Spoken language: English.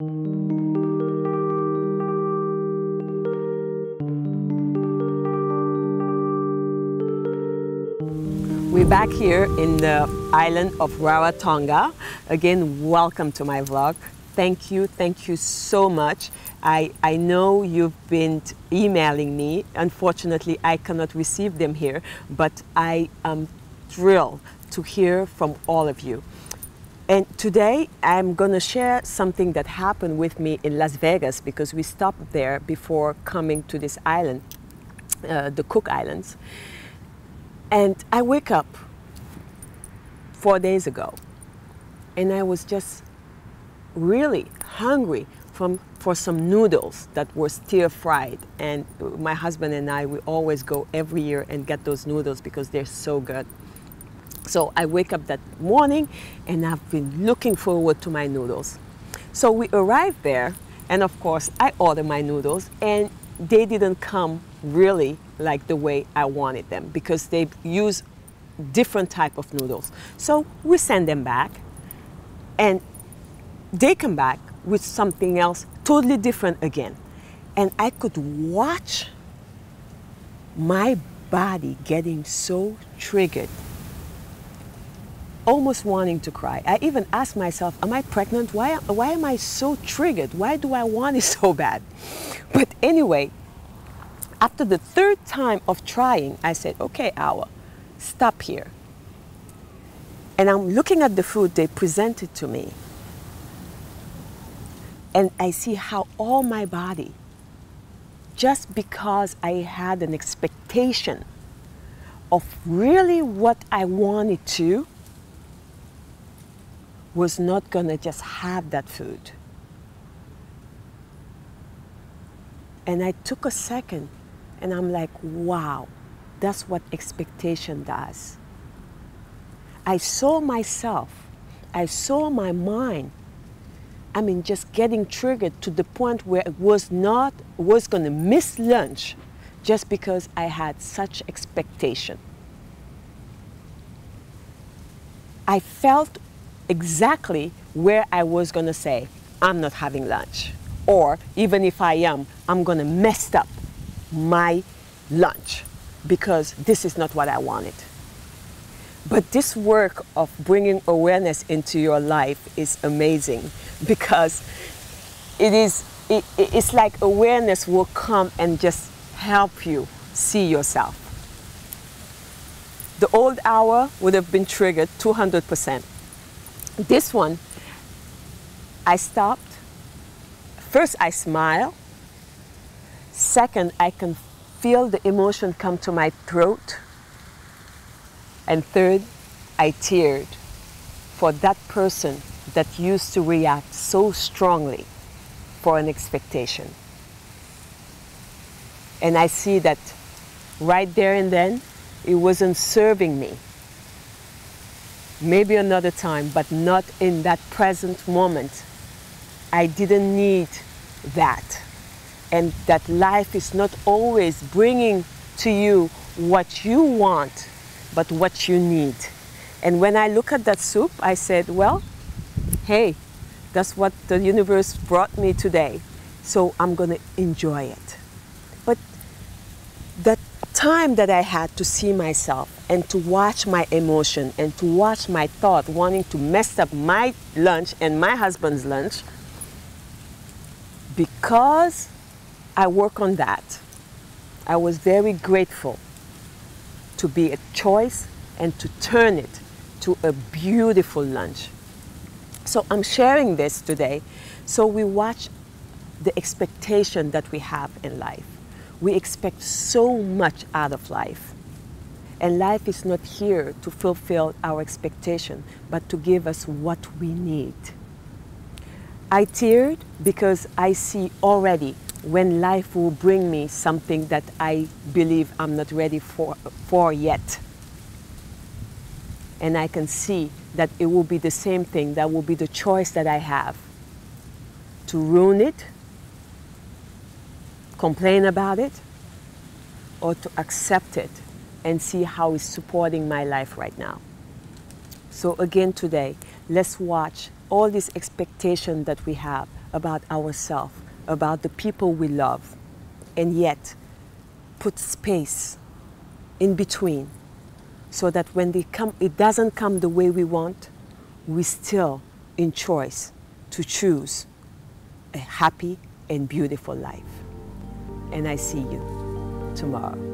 We're back here in the island of Rarotonga. Again, welcome to my vlog. Thank you, thank you so much. I, I know you've been emailing me. Unfortunately, I cannot receive them here, but I am thrilled to hear from all of you. And today I'm going to share something that happened with me in Las Vegas because we stopped there before coming to this island, uh, the Cook Islands. And I wake up four days ago and I was just really hungry from, for some noodles that were stir fried. And my husband and I, we always go every year and get those noodles because they're so good. So I wake up that morning and I've been looking forward to my noodles. So we arrived there and of course I ordered my noodles and they didn't come really like the way I wanted them because they use different type of noodles. So we send them back and they come back with something else totally different again. And I could watch my body getting so triggered, almost wanting to cry. I even asked myself, am I pregnant? Why, why am I so triggered? Why do I want it so bad? But anyway, after the third time of trying, I said, okay, Awa, stop here. And I'm looking at the food they presented to me. And I see how all my body, just because I had an expectation of really what I wanted to, was not going to just have that food. And I took a second and I'm like, wow, that's what expectation does. I saw myself, I saw my mind. I mean, just getting triggered to the point where it was not, was going to miss lunch just because I had such expectation. I felt exactly where I was going to say, I'm not having lunch. Or even if I am, I'm going to mess up my lunch because this is not what I wanted. But this work of bringing awareness into your life is amazing because it is it, it's like awareness will come and just help you see yourself. The old Awa would have been triggered 200%. This one, I stopped. First, I smile Second, I can feel the emotion come to my throat. And third, I teared for that person that used to react so strongly for an expectation. And I see that right there and then, it wasn't serving me. Maybe another time, but not in that present moment. I didn't need that and that life is not always bringing to you what you want, but what you need. And when I look at that soup, I said, well, hey, that's what the universe brought me today. So I'm going to enjoy it. But that time that I had to see myself and to watch my emotion and to watch my thought wanting to mess up my lunch and my husband's lunch because I work on that. I was very grateful to be a choice and to turn it to a beautiful lunch. So I'm sharing this today so we watch the expectation that we have in life. We expect so much out of life. And life is not here to fulfill our expectation, but to give us what we need. I teared because I see already when life will bring me something that I believe I'm not ready for, for yet. And I can see that it will be the same thing, that will be the choice that I have to ruin it, complain about it, or to accept it and see how it's supporting my life right now. So again today, let's watch all this expectation that we have about ourselves, about the people we love, and yet put space in between so that when they come, it doesn't come the way we want, we still in choice to choose a happy and beautiful life. And I see you tomorrow.